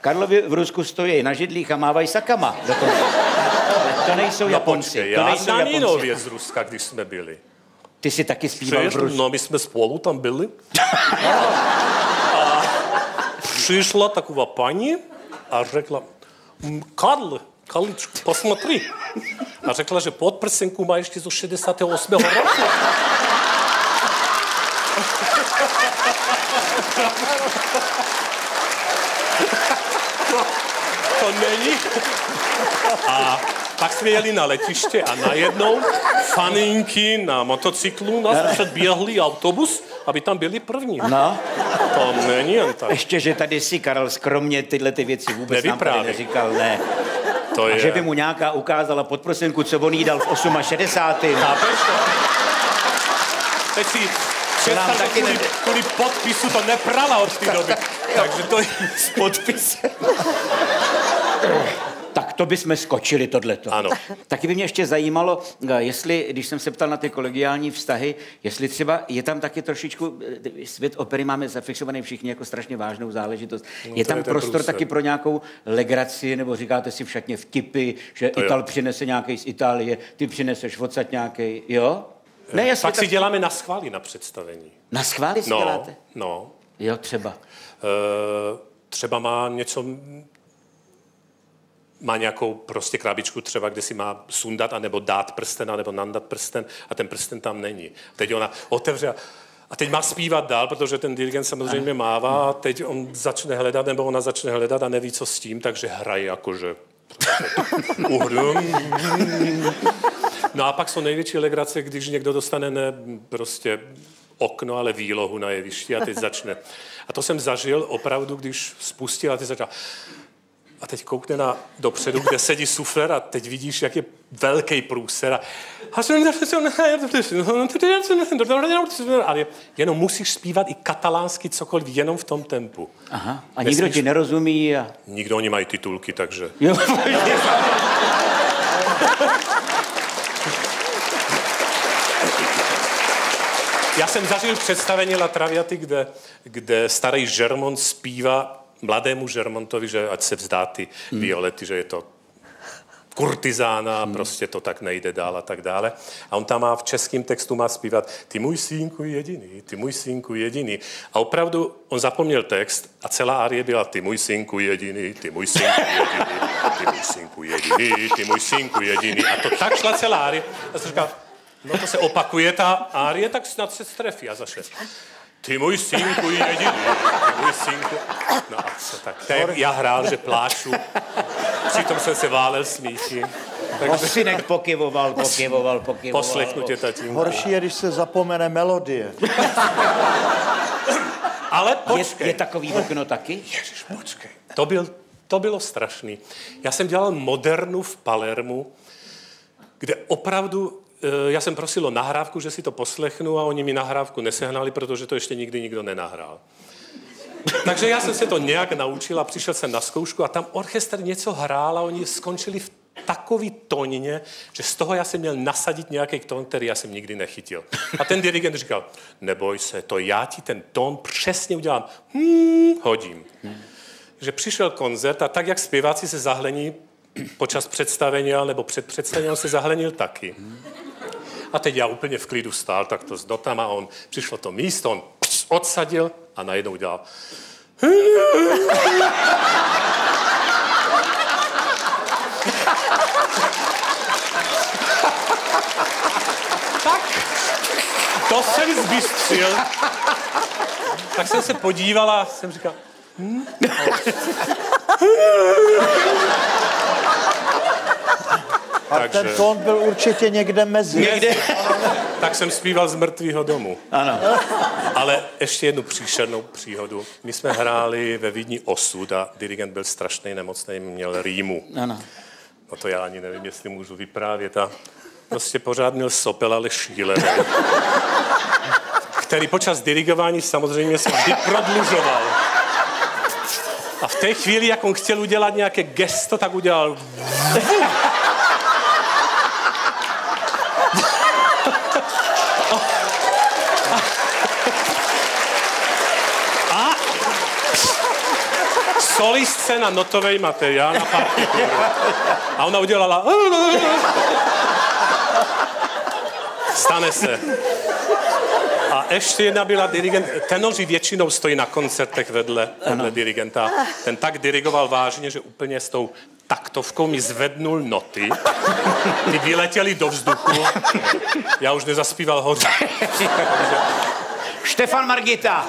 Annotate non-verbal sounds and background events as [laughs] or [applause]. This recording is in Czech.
Karlovi v Rusku stojí na židlích a mávají sakama. Dokonce. To nejsou No Japonci. počkej, to já nejsou znám jinou Japonci. věc z Ruska, když jsme byli. Ty jsi taky zpíval v Přišel, Rusku. no my jsme spolu tam byli. A přišla taková paní a řekla, "М, Karl, Karličku, посмотри. A řekla, že podprsenku má ještě zo 68. roku. to není. A pak jsme jeli na letiště a najednou faninky na motocyklu nás předběhli autobus, aby tam byli první. No, To není jen tak. ještě, že tady si Karel skromně tyhle ty věci vůbec nám tady neříkal, ne. To A je... že by mu nějaká ukázala podprosenku, co on jí dal v 68. Chápeš to? Teď si představ, že taky kvůli, kvůli podpisu to neprala od té doby. Takže to je... S podpisem. [laughs] tak to bychom skočili tohleto. Ano. Taky by mě ještě zajímalo, eh, jestli, když jsem se ptal na ty kolegiální vztahy, jestli třeba je tam taky trošičku, eh, svět opery máme zafixovaný všichni jako strašně vážnou záležitost. No, je to tam je prostor taky pro nějakou legraci, nebo říkáte si v šatně vtipy, že jo. Ital přinese nějaký z Itálie, ty přineseš odsaď nějaký, jo? Ne, jestli Pak si tak... děláme na schvály na představení. Na schvály si No, děláte? no. Jo, třeba. Eh, třeba má něco, má nějakou prostě krabičku třeba, kde si má sundat, anebo dát prsten, anebo nandat prsten a ten prsten tam není. Teď ona otevře a- teď má zpívat dál, protože ten dirigent samozřejmě mává a teď on začne hledat, nebo ona začne hledat a neví, co s tím, takže hraje jakože. [laughs] No a pak jsou největší legrace, když někdo dostane ne prostě okno, ale výlohu na jevišti a teď začne. A to jsem zažil opravdu, když spustil a teď začal. A teď koukne na dopředu, kde sedí sufler a teď vidíš, jak je velký průser. A ale jenom musíš zpívat i katalánsky cokoliv, jenom v tom tempu. Aha. A nikdo ti nerozumí a... Nikdo oni mají titulky, takže... Jo. [laughs] Já jsem zažil představení La Traviaty, kde, kde starý Žermont zpívá mladému Žermontovi, že ať se vzdá ty Hmm. violety, že je to kurtizána, hmm. prostě to tak nejde dál a tak dále. A on tam má v českém textu má zpívat ty můj synku jediný, ty můj synku jediný. A opravdu on zapomněl text a celá arie byla ty můj synku jediný, ty můj synku jediný, ty můj synku jediný, ty můj synku jediný. A to tak šla celá arie. A jsem říkal, no to se opakuje ta arie, tak snad se strefí a zašle. Ty můj synku jediný, ty můj synku. No a co tak? tak já hrál, že pláču. Přitom jsem se válel smíchy. Takže Synek pokyvoval, pokyvoval, pokyvoval. poslechnu tě, tatínku. Horší je, když se zapomene melodie. [laughs] Ale Je, počkej. je takový okno taky? Ježiš, počkej. To, byl, to bylo strašný. Já jsem dělal modernu v Palermu, kde opravdu, já jsem prosil o nahrávku, že si to poslechnu a oni mi nahrávku nesehnali, protože to ještě nikdy nikdo nenahrál. [laughs] Takže já jsem se to nějak naučil a přišel jsem na zkoušku a tam orchestr něco hrál a oni skončili v takový tónině, že z toho já jsem měl nasadit nějaký tón, který já jsem nikdy nechytil. A ten dirigent říkal, neboj se, to já ti ten tón přesně udělám. Hmm, hodím. Že přišel koncert a tak, jak zpěváci se zahlení počas představení nebo před představením, se zahlenil taky. A teď já úplně v klidu stál takto s notama a on, přišlo to místo, on pš, odsadil a najednou udělal. tak, to jsem zbystřil. Tak jsem se podíval a jsem říkal, [laughs] A Takže- ten tón byl určitě někde mezi. Někde. tak jsem zpíval z mrtvého domu. Ano. Ale ještě jednu příšernou příhodu. My jsme hráli ve Vídni Osud a dirigent byl strašný nemocný, měl rýmu. Ano. No to já ani nevím, jestli můžu vyprávět. A prostě pořád měl sopel, ale šílený. Který počas dirigování samozřejmě se vždy prodlužoval. A v té chvíli, jak on chtěl udělat nějaké gesto, tak udělal solistce na notovej materiál na partituru. A ona udělala... Stane se. A ještě jedna byla dirigent. Tenoři většinou stojí na koncertech vedle, vedle dirigenta. Ten tak dirigoval vážně, že úplně s tou taktovkou mi zvednul noty. Ty vyletěly do vzduchu. Já už nezaspíval hoře. [laughs] Štefan Margita.